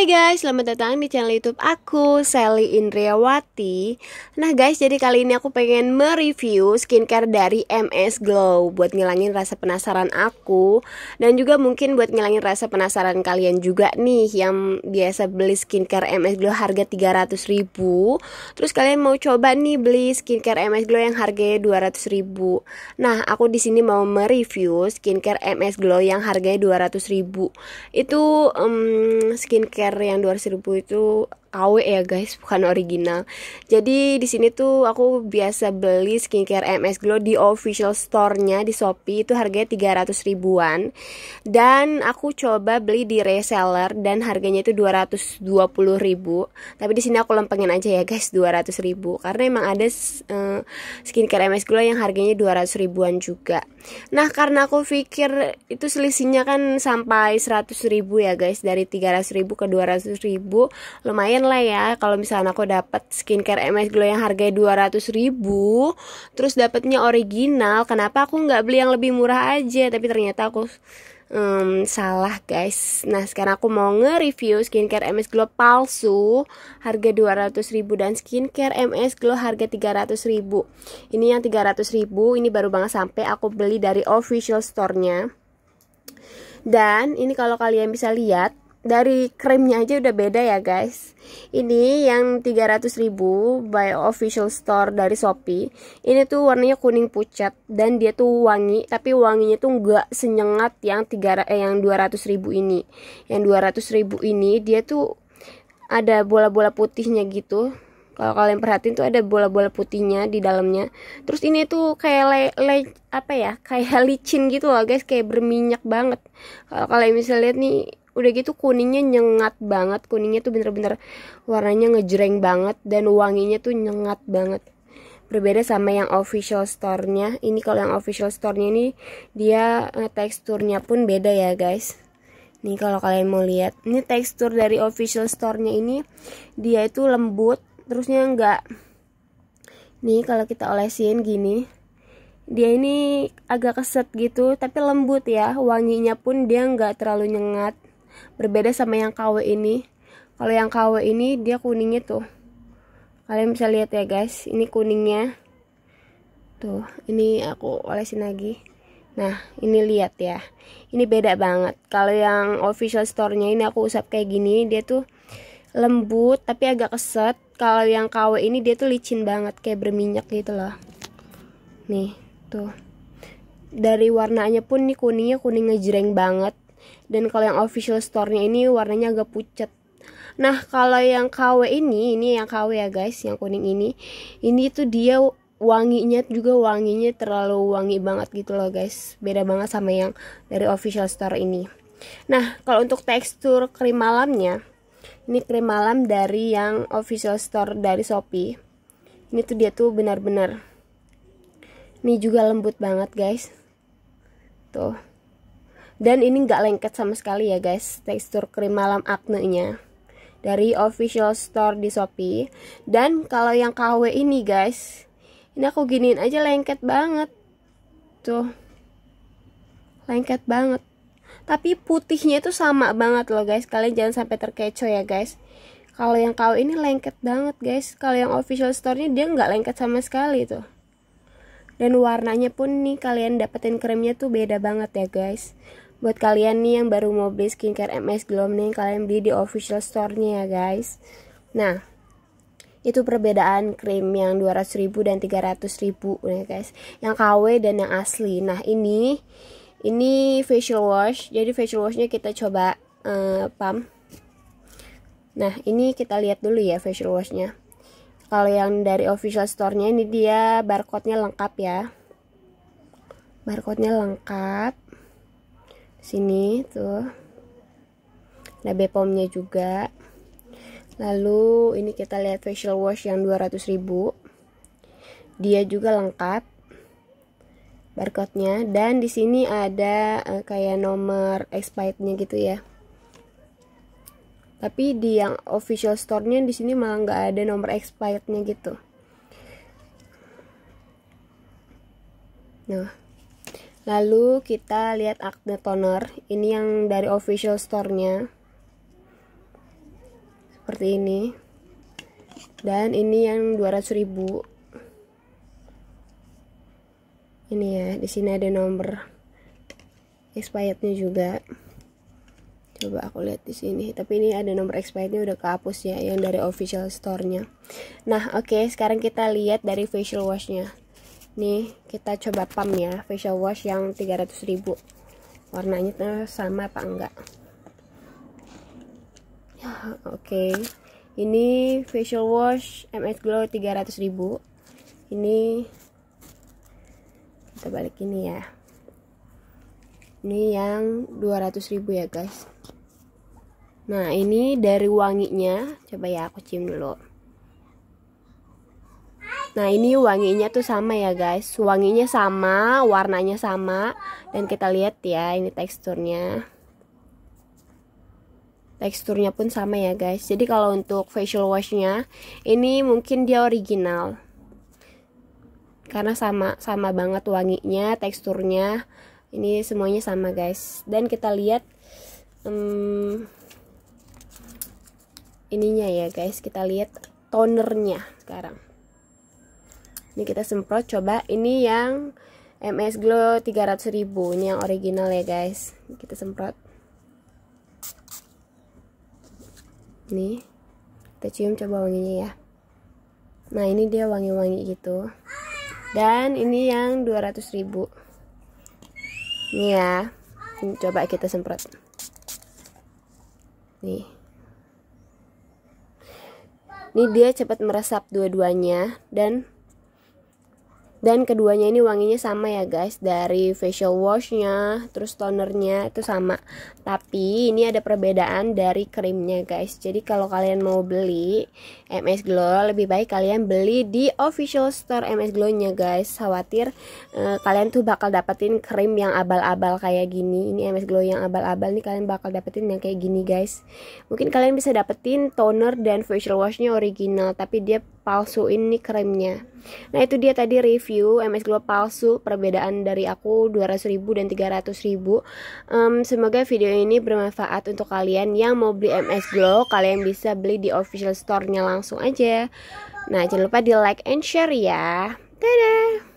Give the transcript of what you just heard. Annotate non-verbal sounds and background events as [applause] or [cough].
Hai guys, selamat datang di channel YouTube aku, Sally Indriawati. Nah guys, jadi kali ini aku pengen mereview skincare dari MS Glow buat ngilangin rasa penasaran aku. Dan juga mungkin buat ngilangin rasa penasaran kalian juga nih yang biasa beli skincare MS Glow harga 300 ribu. Terus kalian mau coba nih beli skincare MS Glow yang harganya 200 ribu. Nah, aku di sini mau mereview skincare MS Glow yang harganya 200 ribu. Itu um, skincare yang 200 ribu itu KW ya guys, bukan original. Jadi di sini tuh aku biasa beli skincare MS Glow di official store-nya di Shopee itu harganya 300 ribuan. Dan aku coba beli di reseller dan harganya itu 220 ribu. Tapi di sini aku lempengin aja ya guys 200 ribu karena emang ada uh, skincare MS Glow yang harganya 200 ribuan juga. Nah karena aku pikir itu selisihnya kan sampai 100 ribu ya guys dari 300 ribu ke 200 ribu lumayan lumayan lah ya. Kalau misalnya aku dapat skincare MS Glow yang harganya 200 ribu terus dapatnya original kenapa aku nggak beli yang lebih murah aja? Tapi ternyata aku um, salah guys. Nah sekarang aku mau nge-review skincare MS Glow palsu Harga 200 ribu Dan skincare MS Glow harga 300 ribu. Ini yang 300 ribu Ini baru banget sampai aku beli dari official store-nya. Dan ini kalau kalian bisa lihat dari krimnya aja udah beda ya guys. Ini yang 300 ribu by official store dari Shopee. Ini tuh warnanya kuning pucat dan dia tuh wangi tapi wanginya tuh nggak senyengat yang tiga eh, yang 200 ribu ini. Yang 200 ribu ini dia tuh ada bola-bola putihnya gitu. Kalau kalian perhatiin tuh ada bola-bola putihnya di dalamnya. Terus ini tuh kayak le, le apa ya? Kayak [laughs] licin gitu loh guys. Kayak berminyak banget. Kalau kalian bisa lihat nih udah gitu kuningnya nyengat banget. Kuningnya tuh bener-bener warnanya ngejreng banget dan wanginya tuh nyengat banget. Berbeda sama yang official store-nya. Ini kalau yang official store-nya ini dia eh, teksturnya pun beda ya guys. Nih kalau kalian mau lihat. Ini tekstur dari official store-nya ini dia itu lembut terusnya enggak nih kalau kita olesin gini dia ini agak keset gitu tapi lembut ya. Wanginya pun dia enggak terlalu nyengat berbeda sama yang KW ini. Kalau yang KW ini dia kuningnya tuh. Kalian bisa lihat ya guys. Ini kuningnya. Tuh ini aku olesin lagi. Nah ini lihat ya. Ini beda banget. Kalau yang official store-nya ini aku usap kayak gini dia tuh lembut tapi agak keset. Kalau yang KW ini dia tuh licin banget kayak berminyak gitu loh. Nih tuh. Dari warnanya pun nih kuningnya kuning ngejreng banget dan kalau yang official store-nya ini warnanya agak pucat. Nah kalau yang KW ini ini yang KW ya guys yang kuning ini ini tuh dia wanginya juga wanginya terlalu wangi banget gitu loh guys. Beda banget sama yang dari official store ini. Nah kalau untuk tekstur krim malamnya ini krim malam dari yang official store dari Shopee. Ini tuh dia tuh benar-benar ini juga lembut banget guys. Tuh dan ini nggak lengket sama sekali ya guys. Tekstur krim malam acne nya dari official store di Shopee. Dan kalau yang KW ini guys ini aku giniin aja lengket banget. Tuh lengket banget. Tapi putihnya itu sama banget loh guys. Kalian jangan sampai terkecoh ya guys. Kalau yang KW ini lengket banget guys. Kalau yang official store nya dia nggak lengket sama sekali tuh. Dan warnanya pun nih kalian dapetin krimnya tuh beda banget ya guys buat kalian nih yang baru mau beli skincare MS Glow nih kalian beli di official store-nya ya guys. Nah itu perbedaan krim yang 200 ribu dan 300 ribu ya guys. Yang KW dan yang asli. Nah ini ini facial wash. Jadi facial washnya kita coba uh, pump. Nah ini kita lihat dulu ya facial washnya. Kalau yang dari official store-nya ini dia barcode-nya lengkap ya. Barcode-nya lengkap sini tuh. Ada Bepomnya juga. Lalu ini kita lihat facial wash yang 200 ribu. Dia juga lengkap. Barcode nya dan di sini ada uh, kayak nomor expirednya gitu ya. Tapi di yang official store-nya di sini malah nggak ada nomor expirednya gitu. Nah lalu kita lihat acne toner. Ini yang dari official store-nya. Seperti ini. Dan ini yang 200 ribu. Ini ya di sini ada nomor expirednya juga. Coba aku lihat di sini. Tapi ini ada nomor expirednya udah kehapus ya yang dari official store-nya. Nah oke okay, sekarang kita lihat dari facial washnya nih kita coba pump ya facial wash yang 300 ribu. Warnanya sama apa enggak? Ya oke. Okay ini facial wash MS Glow 300 ribu. Ini kita balik ini ya. Ini yang 200 ribu ya guys. Nah ini dari wanginya. Coba ya aku cium dulu nah ini wanginya tuh sama ya guys. Wanginya sama warnanya sama. Dan kita lihat ya ini teksturnya. Teksturnya pun sama ya guys. Jadi kalau untuk facial washnya ini mungkin dia original. Karena sama sama banget wanginya teksturnya. Ini semuanya sama guys. Dan kita lihat um, ininya ya guys. Kita lihat tonernya sekarang ini kita semprot coba ini yang MS Glow 300 ribu ini yang original ya guys. Kita semprot. Nih kita cium coba wanginya ya. Nah ini dia wangi-wangi gitu. Dan ini yang 200 ribu. Ini ya ini coba kita semprot. Nih. Ini dia cepat meresap dua-duanya dan dan keduanya ini wanginya sama ya guys. Dari facial washnya terus tonernya itu sama. Tapi ini ada perbedaan dari krimnya guys. Jadi kalau kalian mau beli MS Glow lebih baik kalian beli di official store MS Glow nya guys. Khawatir eh, kalian tuh bakal dapetin krim yang abal-abal kayak gini. Ini MS Glow yang abal-abal nih kalian bakal dapetin yang kayak gini guys. Mungkin kalian bisa dapetin toner dan facial washnya original tapi dia palsu ini krimnya. Nah itu dia tadi review MS Glow palsu perbedaan dari aku 200.000 dan 300.000 um, Semoga video ini bermanfaat untuk kalian yang mau beli MS Glow Kalian bisa beli di official store-nya langsung aja. Nah jangan lupa di like and share ya. Dadah